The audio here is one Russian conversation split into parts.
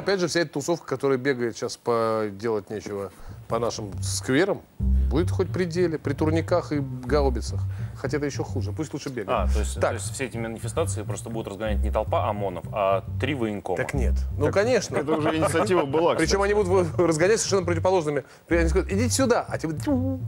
опять же, вся эта тусовка, которая бегает сейчас по делать нечего по нашим скверам, будет хоть при деле, при турниках и гаубицах. Хотя это еще хуже. Пусть лучше бегает. А, то есть, Так. то есть все эти манифестации просто будут разгонять не толпа ОМОНов, а три военкома. Так нет. Ну, конечно. Это уже инициатива была. Причем они будут разгонять совершенно противоположными. Они скажут, идите сюда, а те будут, «Тю».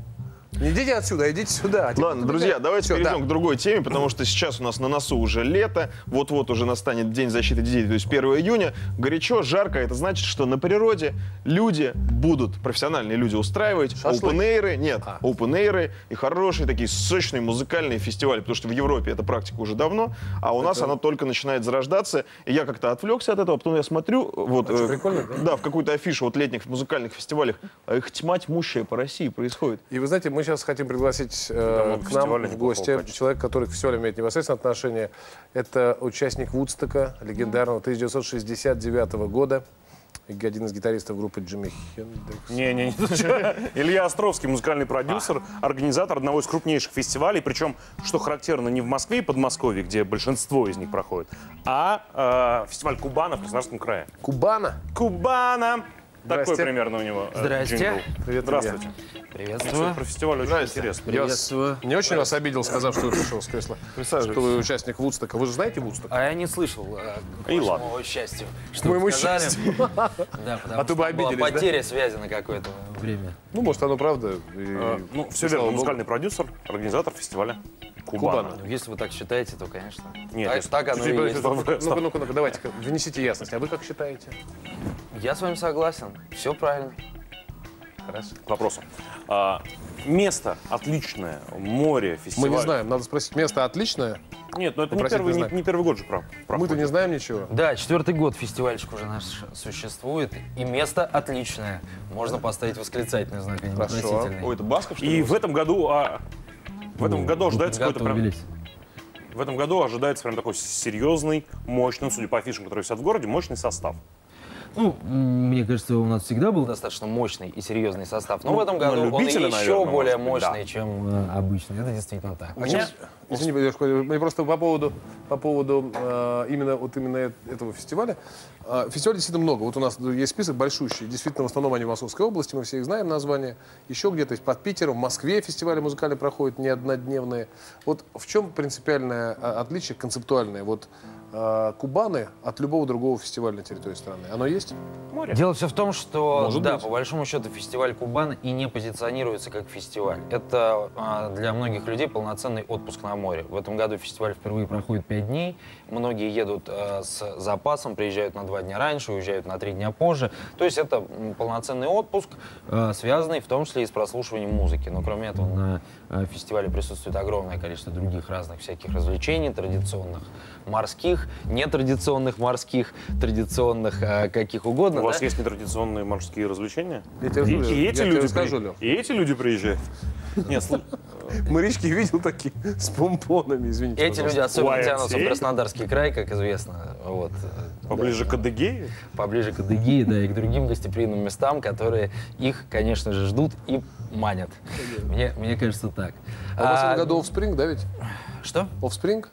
Не идите отсюда, а идите сюда. А те Ладно, друзья, давайте Всё, перейдем да. к другой теме, потому что сейчас у нас на носу уже лето, вот-вот уже настанет День защиты детей, то есть 1 июня. Горячо, жарко, это значит, что на природе люди будут, профессиональные люди, устраивать open нет, А. open и хорошие такие сочные музыкальные фестивали, потому что в Европе эта практика уже давно, а у нас она только начинает зарождаться, и я как-то отвлекся от этого, а потом я смотрю, вот, э, прикольно, да? да, в какую-то афишу вот летних музыкальных фестивалях, а их тьма тьмущая по России происходит. И вы знаете, мы сейчас хотим пригласить э, к нам в гости качества. человек, который к фестивалю имеет непосредственное отношение. Это участник Вудстока, легендарного 1969 года. Один из гитаристов группы Джимми Хендрикс. Не-не-не, чё? Илья Островский, музыкальный продюсер, организатор одного из крупнейших фестивалей, причем, что характерно, не в Москве и Подмосковье, где большинство из них проходит, а э, фестиваль Кубана в Краснодарском крае. Кубана. Кубана! Такой примерно у него э, Здрасте. джингл. Привет, Здравствуйте. Приветствую. Про фестиваль очень Здрасте. интересно. Я вас не очень вас обидел, сказав, что вы пришел с кресла. Что вы участник Вудстока. Вы же знаете Вудсток? А я не слышал, э, к И ладно. счастью, что моему сказали. счастью. Да, потому А то что бы была обиделись, да? потеря связи на какое-то время. Ну, может, оно правда. и- Э, Ну, все верно, музыкальный продюсер, организатор фестиваля Кубана. Кубана. Ну, если вы так считаете, то, конечно. Нет, так, если- так оно и есть. Ну-ка, ну-ка, ну-ка, давайте внесите ясность. А вы как считаете? Я с вами согласен. Все правильно. Хорошо. К вопросу. А, место отличное, море, Мы фестиваль. не знаем. Надо спросить. Место отличное. Нет, ну это не первый, не не, первый год же про, Мы-то не знаем ничего. Да, четвертый год фестивальчик уже наш существует. И место отличное. Можно поставить восклицательный знак, а не Хорошо. Ой, это Басков, что ли? И в этом году, а, в этом году ожидается какой-то прям, в этом году ожидается прям такой серьезный, мощный, ну, судя по афишам, которые висят в городе, мощный состав. Ну, мне кажется, у нас всегда был достаточно мощный и серьезный состав. Но Ну, в этом году он еще наверное, более быть, мощный, чем э, обычный. Это действительно так. А чем- Извини, Лёшка, мне просто по поводу, по поводу э, именно, вот именно э- этого фестиваля. Э, фестивалей действительно много. Вот у нас есть список большущий. Действительно, в основном они в Московской области, мы все их знаем названия. Еще где-то под Питером, в Москве фестивали музыкальные проходят не однодневные. Вот в чем принципиальное э, отличие концептуальное? Вот э, Кубаны от любого другого фестиваля на территории страны. Оно есть? Море. Дело все в том, что, Может да, быть. по большому счету, фестиваль Кубан и не позиционируется как фестиваль. Это а, для многих людей полноценный отпуск на море. В этом году фестиваль впервые проходит 5 дней. Многие едут а, с запасом, приезжают на 2 дня раньше, уезжают на 3 дня позже. То есть это полноценный отпуск, а, связанный в том числе и с прослушиванием музыки. Но кроме этого на а, фестивале присутствует огромное количество других разных всяких развлечений, традиционных морских, нетрадиционных морских, традиционных а, каких угодно. У вас да? есть нетрадиционные морские развлечения? Я тебе И, и я эти тебе люди при-. И эти люди приезжают. Нет, Морячки видел такие с помпонами, извините. Эти люди особенно тянутся в Краснодарский край, как известно. Вот. поближе к Адыгее. Поближе к Адыгее, да, и к другим гостеприимным местам, которые их, конечно же, ждут и манят. Мне, мне кажется, так. А у вас в А, этом году Offspring, да ведь? Что? Offspring?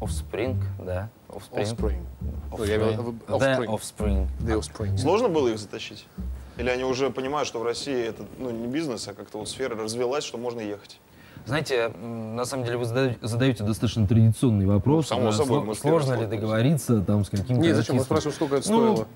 Offspring, да. Offspring. Offspring. Ну, виду Да, Offspring. Offspring. The Offspring. Сложно было их затащить? Или они уже понимают, что в России это ну, не бизнес, а как-то вот сфера развелась, что можно ехать? Знаете, на самом деле вы зада- задаете достаточно традиционный вопрос. само А, собой, сло- мы Сложно ли договориться там с каким-то Не, зачем? Мы спрашиваем, сколько это Ну, стоило.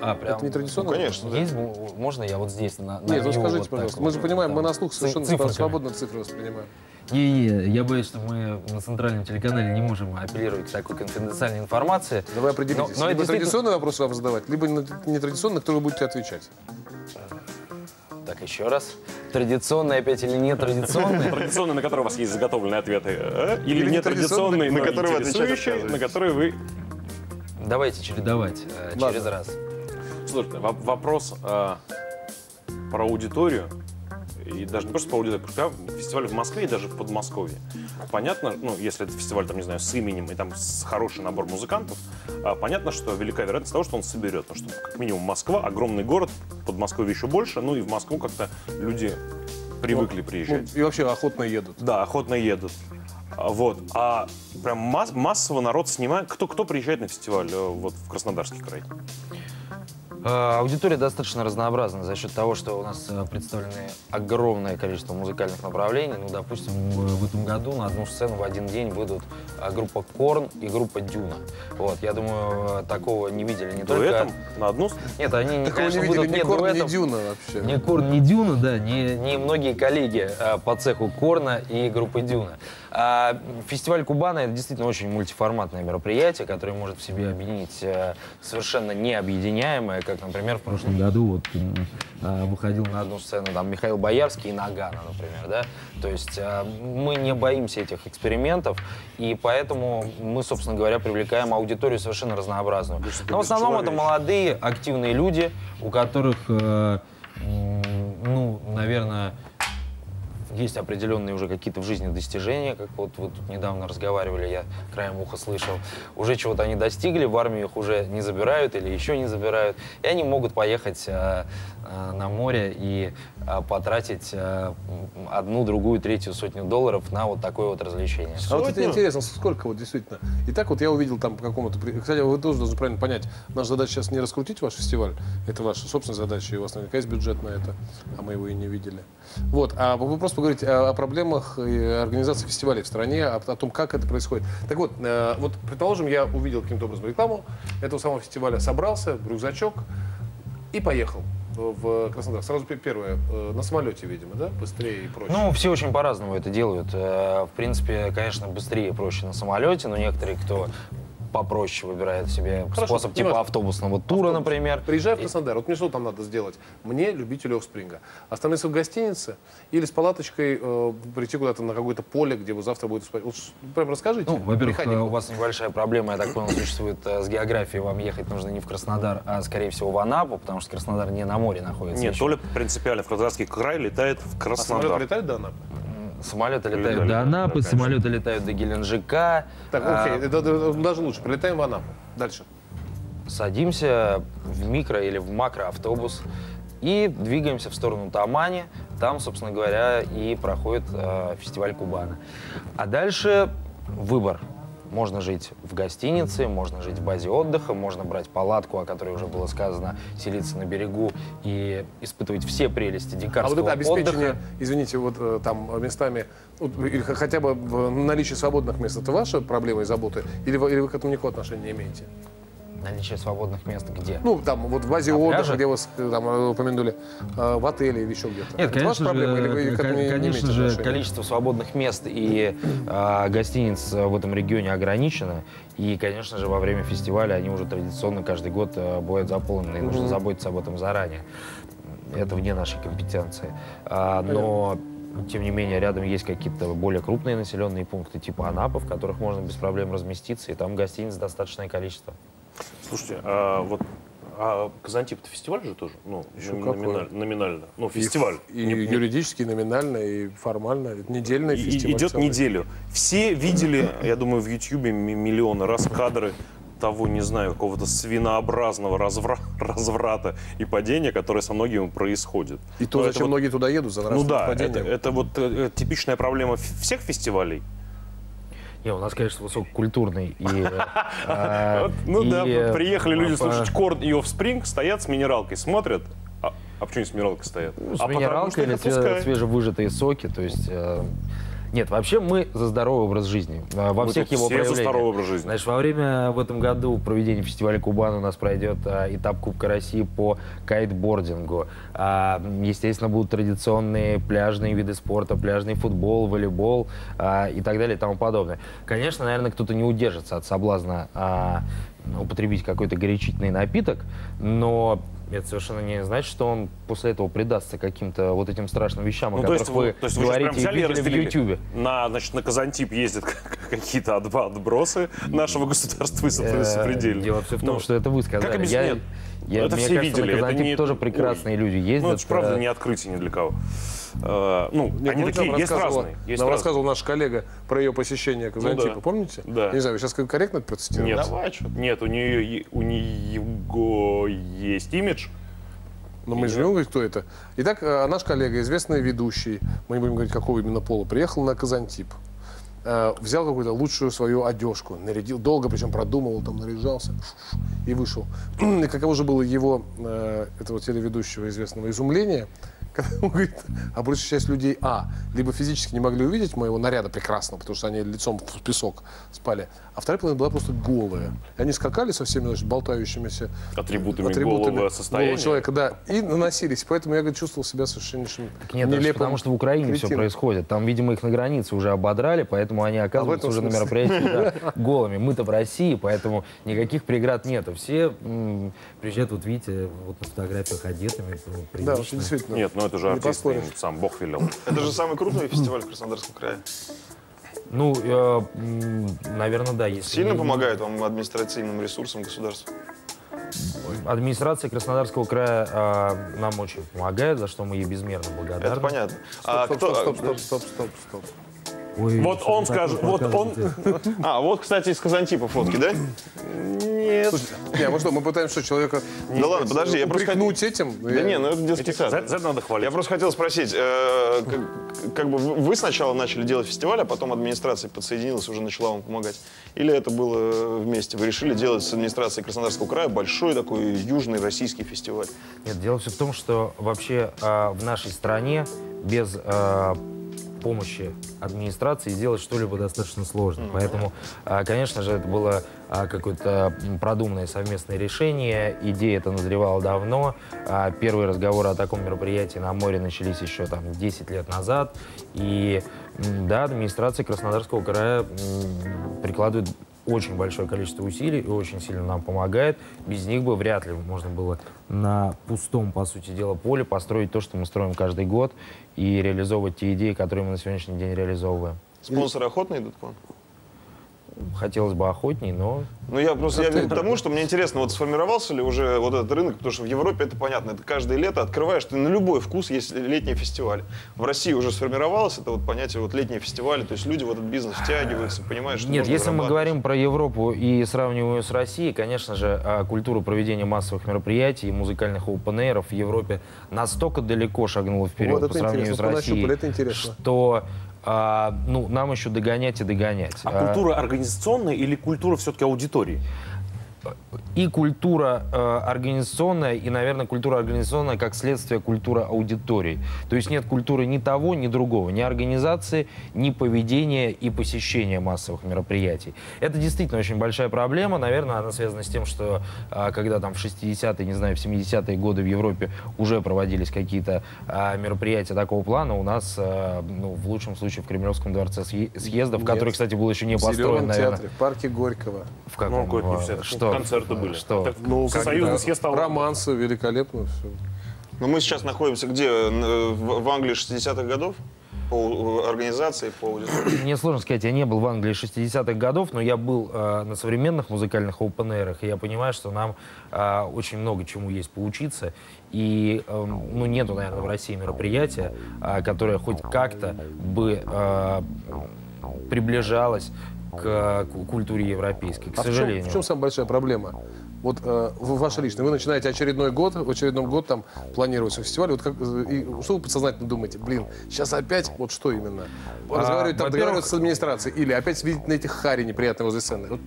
А, прям... Это не традиционно? Ну, конечно. да. Есть, можно я вот здесь на, на Нет, ну скажите, вот пожалуйста. Мы же понимаем, мы там, на слух совершенно цифрами? свободно цифры воспринимаем. Не-не, я боюсь, что мы на центральном телеканале не можем апеллировать к такой конфиденциальной информации. Да вы определитесь. Но- но это либо действительно- традиционный вопрос вам задавать, либо нетрадиционный, на который вы будете отвечать. Так, еще раз. Традиционный опять или нетрадиционный? Традиционные, на которые у вас есть заготовленные ответы. э, Или, нетрадиционные, нетрадиционные, но на которые вы отвечать интересующие, на которые вы... Давайте чередовать э, через раз. Слушайте, во- вопрос э, про аудиторию. И даже не просто про аудиторию, потому что фестиваль в Москве и даже в Подмосковье. Понятно, ну, если это фестиваль, там, не знаю, с именем и там с хороший набор музыкантов, а, понятно, что велика вероятность того, что он соберет. Потому что, как минимум, Москва, огромный город, Подмосковье еще больше, ну и в Москву как-то люди привыкли Ну, приезжать. и вообще охотно едут. Да, охотно едут. А, Вот. А прям масс- массово народ снимает. Кто, кто приезжает на фестиваль э, вот, в Краснодарский край? Э, Аудитория достаточно разнообразна за счет того, что у нас э, представлены огромное количество музыкальных направлений. Ну, допустим, в этом году на одну сцену в один день выйдут э, группа Корн и группа Дюна. Вот, я думаю, такого не видели не Дуэтом только... на одну с- Нет, они, не, Такого не конечно, видели будут ни не Корн, ни дуэтом. Дюна вообще. Не Корн, не Дюна, да, не, не многие коллеги по цеху Корна и группы Дюна. А фестиваль Кубана это действительно очень мультиформатное мероприятие, которое может в себе объединить э, совершенно необъединяемое, как, например, в прошлом году вот, э, выходил на одну сцену там Михаил Боярский и Нагана, например, да. То есть э, мы не боимся этих экспериментов, и поэтому мы, собственно говоря, привлекаем аудиторию совершенно разнообразную. Но в основном это молодые, активные люди, у которых, э, ну, наверное, есть определенные уже какие-то в жизни достижения, как вот вы тут недавно разговаривали, я краем уха слышал. Уже чего-то они достигли, в армию их уже не забирают или еще не забирают. И они могут поехать э, на море и э, потратить э, одну, другую, третью сотню долларов на вот такое вот развлечение. А вот это Сотню? интересно, сколько вот действительно. И так вот я увидел там по какому-то... Кстати, вы тоже должны правильно понять, наша задача сейчас не раскрутить ваш фестиваль, это ваша собственная задача, и у вас наверняка есть бюджет на это, а мы его и не видели. Вот, а вы просто поговорите о, о проблемах организации фестивалей в стране, о, о том, как это происходит. Так вот, э, вот, предположим, я увидел каким-то образом рекламу этого самого фестиваля, собрался, рюкзачок и поехал в Краснодар. Сразу пе- первое, э, на самолете, видимо, да, быстрее и проще. Ну, все очень по-разному это делают. Э, В принципе, конечно, быстрее и проще на самолете, но некоторые, кто попроще выбирает себе Хорошо, способ типа неважно. автобусного тура, например. Приезжаю в Краснодар, вот мне что там надо сделать? Мне, любителю офспринга, остановиться в гостинице или с палаточкой э, прийти куда-то на какое-то поле, где вы завтра будете спать? Вот прям расскажите. Ну, во-первых, механику. э, у вас небольшая проблема, я так понял, существует э, с географией. Вам ехать нужно не в Краснодар, а, скорее всего, в Анапу, потому что Краснодар не на море находится. Нет, еще. Толя принципиально в Краснодарский край летает в а самолет Краснодар. летает до Анапы? Самолеты летают до Анапы, самолеты летают до Геленджика. Так, А, окей, даже лучше. Прилетаем в Анапу. Дальше. садимся в микро или в макроавтобус и двигаемся в сторону Тамани. Там, собственно говоря, и проходит э, фестиваль Кубана. А дальше выбор. Можно жить в гостинице, можно жить в базе отдыха, можно брать палатку, о которой уже было сказано, селиться на берегу и испытывать все прелести А дикарского вот это обеспечение, отдыха. извините, вот э, там местами, вот, или хотя бы наличие свободных мест, это ваша проблема и забота? Или вы, или вы к этому никакого отношения не имеете? Наличие свободных мест где? Ну, там, вот в базе На отдыха, пляже? где вас э, там э, упомянули, э, в отеле или еще где-то. Нет, это ваша конечно проблема, или вы же, к этому не- не конечно имеете же отношения? количество свободных мест и а, гостиниц в этом регионе ограничено. И, конечно же, во время фестиваля они уже традиционно каждый год бывают заполнены, и нужно заботиться об этом заранее. Это вне нашей компетенции. А, но, тем не менее, рядом есть какие-то более крупные населенные пункты, типа Анапа, в которых можно без проблем разместиться, и там гостиниц достаточное количество. Слушайте, а вот а Казантип это фестиваль же тоже? Ну, Еще номинально, номинально. Ну, И фестиваль. И, Не- не- юридически, и номинально, и формально. Это недельный И- фестиваль. идет целый. неделю. Все видели, я думаю, в Ютьюбе ми- миллионы раз кадры того, не знаю, какого-то свинообразного развра- разврата и падения, которое со многими происходит. И то, это зачем вот- многие туда едут, за Ну да, это, падением. это вот э, типичная проблема всех фестивалей. Не, у нас, конечно, высококультурный. И, а, Вот, ну да, э, приехали люди слушать Корн и Offspring, стоят с минералкой, смотрят. А, а почему с минералкой стоят? Ну, с а минералкой или свежевыжатые соки. То есть, э, нет, вообще мы за здоровый образ жизни. э, Во Мы всех его все за проявлениях. здоровый образ жизни. Значит, во время в этом году проведения фестиваля Кубан у нас пройдет э, этап Кубка России по кайтбордингу. А, естественно, будут традиционные пляжные виды спорта, пляжный футбол, волейбол а, и так далее и тому подобное. Конечно, наверное, кто-то не удержится от соблазна а, употребить какой-то горячительный напиток, но это совершенно не значит, что он после этого предастся каким-то вот этим страшным вещам, о Ну, то есть, которых вы, то есть вы говорите прям и видели в. Ютьюбе. На, значит, на Казантип ездят какие-то отбросы нашего государства и Э, сопредельно. Дело все в том, Ну, что это вы сказали. Я- Нет. Я- Это мне все кажется, видели, на это не- тоже прекрасные люди ездят. Ну, это же правда не открытие ни для кого. Э, Ну, Нет, они такие, нам есть разные. Есть Нам разные. рассказывал наш коллега про ее посещение Казантипа, Ну да. помните? Да. Я не знаю, вы сейчас корректно это процитировали? Нет, Давай, что нет, у нее у него есть имидж. Но мы же не будем говорить, кто это. Итак, э, наш коллега, известный ведущий, мы не будем говорить, какого именно пола, приехал на Казантип. Э, взял какую-то лучшую свою одежку, нарядил, долго причем продумывал, там наряжался и вышел. И каково же было его, э, этого телеведущего известного, изумление, когда он говорит, а большая часть людей, а, либо физически не могли увидеть моего наряда прекрасного, потому что они лицом в песок спали, а вторая половина была просто голая. И они скакали со всеми, значит, болтающимися Атрибутами голого состояния. голого человека, да, и наносились. Поэтому я говорит, чувствовал себя совершеннейшим Нет, это ж нелепым потому что в Украине все кретином. происходит. Там, видимо, их на границе уже ободрали, поэтому они оказываются этом уже на смысле. мероприятии да, голыми. Мы-то в России, поэтому никаких преград нету. Все м, приезжают, вот видите, вот на фотографиях одетыми, Да, действительно. Нет, ну это же Не артист, им сам Бог велел. Это же самый крупный фестиваль в Краснодарском крае. Ну, э, наверное, да. Если Сильно не- помогает вам административным ресурсам государства? Администрация Краснодарского края э, нам очень помогает, за что мы ей безмерно благодарны. Это понятно. А Стоп, кто- стоп, стоп, стоп, стоп, стоп. Ой, Вот он скажет, вот он-? А, вот, кстати, из Казантипа фотки, да? Нет. Слушайте, не, мы что, мы пытаемся что, человека Да ладно, подожди, я просто упрекнуть этим? Да не, ну это детский сад. за, это надо хвалить. Я просто хотел спросить, э, как, бы вы вы сначала начали делать фестиваль, а потом администрация подсоединилась, уже начала вам помогать? Или это было вместе? Вы решили делать с администрацией Краснодарского края большой такой южный российский фестиваль? Нет, дело все в том, что вообще э, в нашей стране без э, помощи администрации сделать что-либо достаточно сложно. Поэтому, э, конечно же, это было э, какое-то продуманное совместное решение. Идея это назревала давно. А Первые разговоры о таком мероприятии на море начались еще там 10 лет назад. И да, администрация Краснодарского края прикладывает очень большое количество усилий и очень сильно нам помогает. Без них бы вряд ли можно было на пустом, по сути дела, поле построить то, что мы строим каждый год, и реализовывать те идеи, которые мы на сегодняшний день реализовываем. Спонсоры охотно идут к вам? Хотелось бы охотней, но Ну, я просто я веду к тому, что мне интересно, вот сформировался ли уже вот этот рынок, потому что в Европе это понятно, это каждое лето открываешь, ты на любой вкус есть летние фестивали. В России уже сформировалось это вот понятие вот летние фестивали, то есть люди в этот бизнес втягиваются, понимаешь, что Нет, если мы говорим про Европу и сравниваем ее с Россией, конечно же, а, культура проведения массовых мероприятий и музыкальных open в Европе настолько далеко шагнула вперед Вот по сравнению с Россией, понащупали, это интересно. что а, ну, нам еще догонять и догонять. А А, культура организационная или культура все-таки аудитории? И культура э, организационная, и, наверное, культура организационная как следствие культуры аудитории. То есть нет культуры ни того, ни другого, ни организации, ни поведения и посещения массовых мероприятий. Это действительно очень большая проблема. Наверное, она связана с тем, что э, когда там в 60-е, не знаю, в 70-е годы в Европе уже проводились какие-то э, мероприятия такого плана, у нас, э, ну, в лучшем случае, в Кремлевском дворце съе- съездов, Нет. который, кстати, был еще не В построен, наверное. театре, в парке Горького. В каком? Ну, э, все что? концерты были. Что? Так, Ну, Союзный съезд стал... Романсы, великолепно все. Но мы сейчас находимся где? В Англии 60-х годов? По организации, по аудитории? Мне сложно сказать, я не был в Англии 60-х годов, но я был э, на современных музыкальных open и я понимаю, что нам э, очень много чему есть поучиться. И э, ну, нету, наверное, в России мероприятия, э, которое хоть как-то бы э, приближалось к ку- культуре европейской, к А в чем, сожалению. в чем самая большая проблема? Вот э, ваша личная, вы начинаете очередной год, в очередном год там планируется фестиваль, вот как, э, и что вы подсознательно думаете, блин, сейчас опять, вот что именно? Разговаривать, там, во-первых- договариваться с администрацией или опять видеть на этих хари неприятные возле сцены? Вот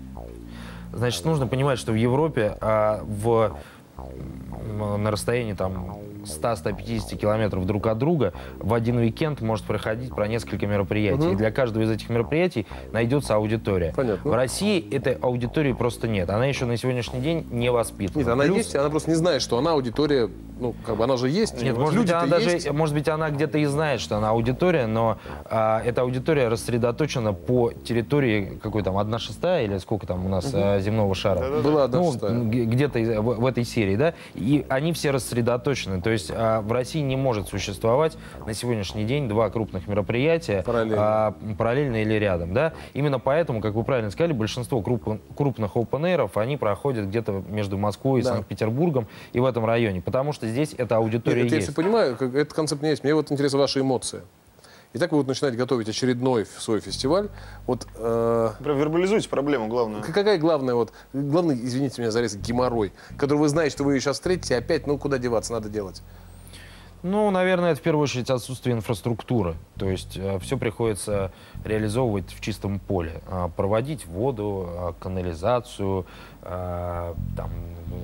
Значит, нужно понимать, что в Европе а, в, на расстоянии там 100-150 километров друг от друга в один уикенд может проходить про несколько мероприятий. И для каждого из этих мероприятий найдется аудитория. Понятно. В России этой аудитории просто нет. Она еще на сегодняшний день не воспитана. Нет, она Плюс- есть, она просто не знает, что она аудитория, ну, как бы она же есть. Нет, может быть, она даже, есть. может быть, она где-то и знает, что она аудитория, но а, эта аудитория рассредоточена по территории какой там одна шестая или сколько там у нас а, земного шара. Была одна ну, шестая. где-то в, в этой серии, да, и они все рассредоточены. То есть а, в России не может существовать на сегодняшний день два крупных мероприятия Параллельно. а, параллельно или рядом, да. Именно поэтому, как вы правильно сказали, большинство круп- крупных open они проходят где-то между Москвой и Да. Санкт-Петербургом и в этом районе, потому что здесь эта аудитория Нет, это я есть. все понимаю, этот концепт не есть. Мне вот интересны ваши эмоции. Итак, вы вот начинаете готовить очередной свой фестиваль. Вот э, Прям вербализуйте проблему главную. к- какая главная, вот, главный, извините меня за резкий геморрой, который вы знаете, что вы сейчас встретите, и опять, ну, куда деваться, надо делать. Ну, наверное, это в первую очередь отсутствие инфраструктуры. То есть все приходится реализовывать в чистом поле. А, Проводить воду, а, канализацию, а, там,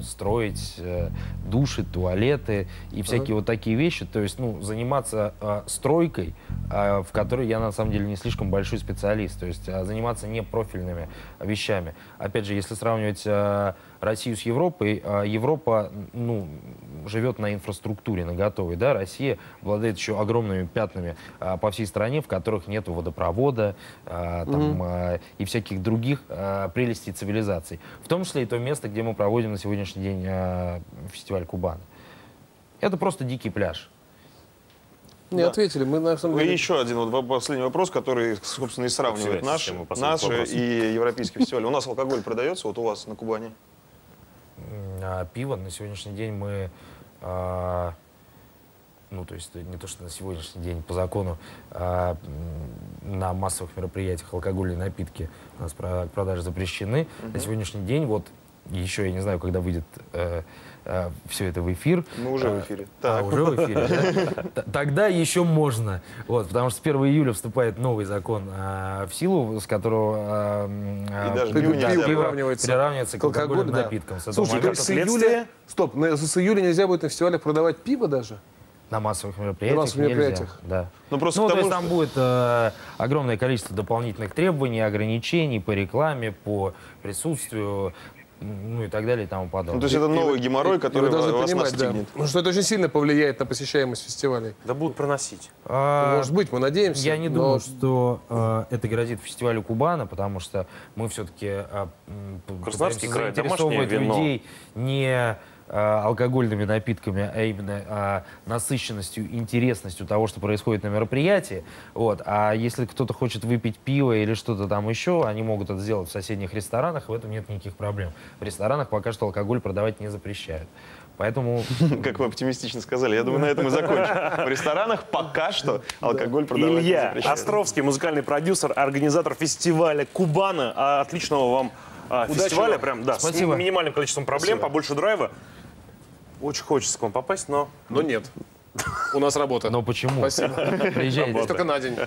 строить э, души, туалеты и всякие вот такие вещи. То есть ну, заниматься стройкой, в которой я на самом деле не слишком большой специалист. То есть заниматься непрофильными вещами. Опять же, если сравнивать Россию с Европой, Европа ну, живет на инфраструктуре, на готовой. Да? Россия обладает еще огромными пятнами а, по всей стране, в которых нет водопровода а, там, а, и всяких других а, прелестей цивилизации. В том числе и то место, где мы проводим на сегодняшний день а, фестиваль Кубана. Это просто дикий пляж. Не ответили, мы на самом И деле... еще один вот во- последний вопрос, который, собственно, и сравнивает наши, вопрос. и европейские фестивали. У нас алкоголь продается, вот у вас на Кубани? А пиво на сегодняшний день мы, а, ну то есть не то, что на сегодняшний день по закону а, на массовых мероприятиях алкогольные напитки у нас про- продажи запрещены. На сегодняшний день вот еще я не знаю, когда выйдет все это в эфир. Мы уже в А, эфире. А, Так. уже в эфире, да? Тогда еще можно. Вот, потому что с 1 июля вступает новый закон а, в силу, с которого м, а, даже пиво пиво нельзя приравнивается приравнивается к алкогольным да. напиткам. Слушай, есть с июля... Стоп, с июля нельзя будет на фестивалях продавать пиво даже? На массовых мероприятиях, На массовых нельзя, мероприятиях. Да. Ну, просто ну, к то тому, есть там что- будет э, огромное количество дополнительных требований, ограничений по рекламе, по присутствию, ну и так далее и тому подобное. Ну, то есть это новый геморрой, И который должны вас понимать, да, настигнет. ну, что это очень сильно повлияет на посещаемость фестивалей. Да будут проносить. А, Может быть, мы надеемся. Я не но- думаю, что э, это грозит фестивалю Кубана, потому что мы все-таки Краснодарский край, заинтересовывать домашнее вино. людей не э, алкогольными напитками, а именно э, насыщенностью, интересностью того, что происходит на мероприятии. Вот. А если кто-то хочет выпить пиво или что-то там еще, они могут это сделать в соседних ресторанах, в этом нет никаких проблем. В ресторанах пока что алкоголь продавать не запрещают. Поэтому Как вы оптимистично сказали. Я думаю, на этом и закончим. В ресторанах пока что алкоголь продавать не Илья. Островский, музыкальный продюсер, организатор фестиваля Кубана. А, Отличного вам а, фестиваля. вам. Прям, да, Спасибо. с минимальным количеством проблем, побольше драйва. Очень хочется к вам попасть, но Но нет. У нас работа. Но почему? Спасибо. Приезжайте. Только на день.